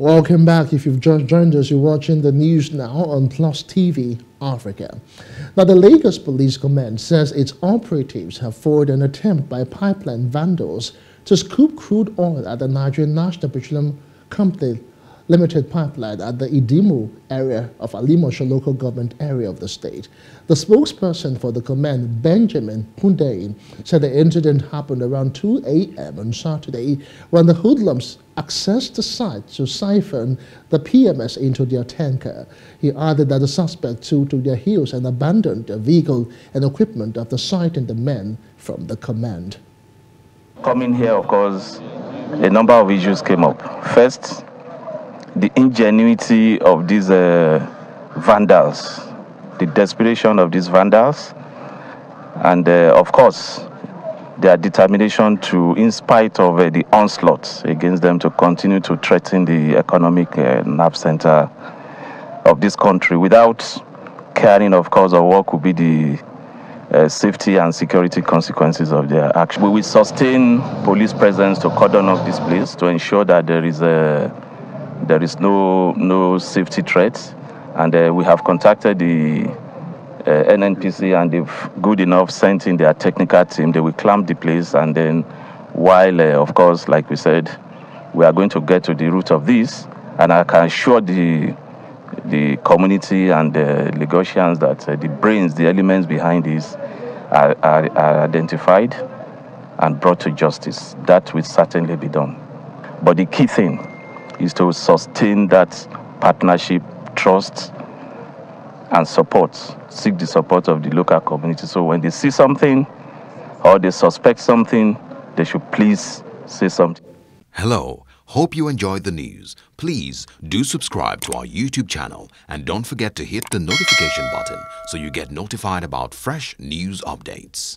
Welcome back. If you've just joined us, you're watching the news now on Plus TV Africa. Now, the Lagos Police Command says its operatives have foiled an attempt by pipeline vandals to scoop crude oil at the Nigerian National Petroleum Company limited pipeline at the Idimu area of Alimosho local government area of the state. The spokesperson for the command, Benjamin Hundeyin, said the incident happened around 2 a.m. on Saturday when the hoodlums accessed the site to siphon the PMS into their tanker. He added that the suspects took to their heels and abandoned the vehicle and equipment of the site and the men from the command. Coming here, of course, a number of issues came up. First, the ingenuity of these uh, vandals, the desperation of these vandals, and uh, of course, their determination to, in spite of uh, the onslaught against them, to continue to threaten the economic uh, nerve center of this country without caring, of course, of what could be the uh, safety and security consequences of their action. We will sustain police presence to cordon off this place to ensure that there is a there is no no safety threat, and uh, we have contacted the uh, NNPC and they've good enough sent in their technical team. They will clamp the place, and then while uh, of course, like we said, we are going to get to the root of this, and I can assure the the community and the Lagosians that uh, the brains, the elements behind this, are, are, are identified and brought to justice. That will certainly be done. But the key thing is to sustain that partnership, trust, and support. Seek the support of the local community. So when they see something or they suspect something, they should please say something. Hello. Hope you enjoyed the news. Please do subscribe to our YouTube channel and don't forget to hit the notification button so you get notified about fresh news updates.